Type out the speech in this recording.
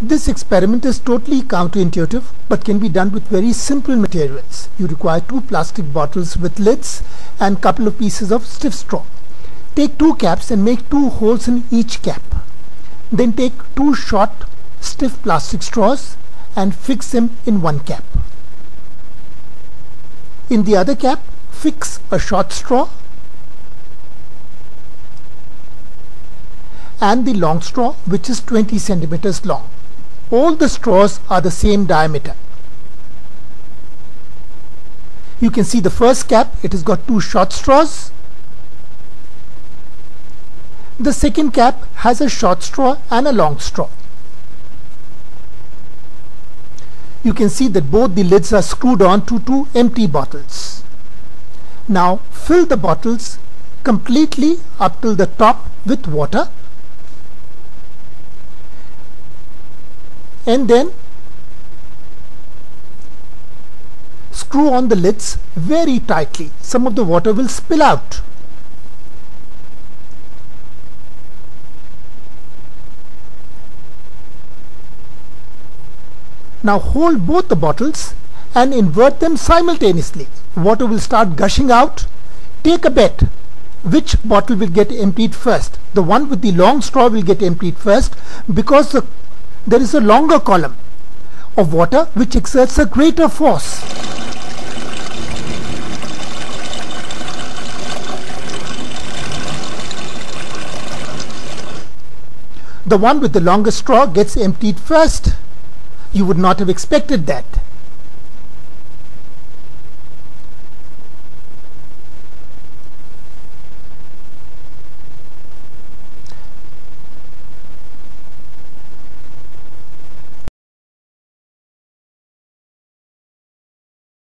This experiment is totally counterintuitive but can be done with very simple materials. You require two plastic bottles with lids and couple of pieces of stiff straw. Take two caps and make two holes in each cap. Then take two short stiff plastic straws and fix them in one cap. In the other cap, fix a short straw and the long straw which is 20 centimeters long. All the straws are the same diameter. You can see the first cap, it has got two short straws. The second cap has a short straw and a long straw. You can see that both the lids are screwed on to two empty bottles. Now fill the bottles completely up till the top with water and then screw on the lids very tightly. Some of the water will spill out. Now hold both the bottles and invert them simultaneously. Water will start gushing out. Take a bet which bottle will get emptied first. The one with the long straw will get emptied first because the, there is a longer column of water which exerts a greater force. The one with the longest straw gets emptied first. You would not have expected that.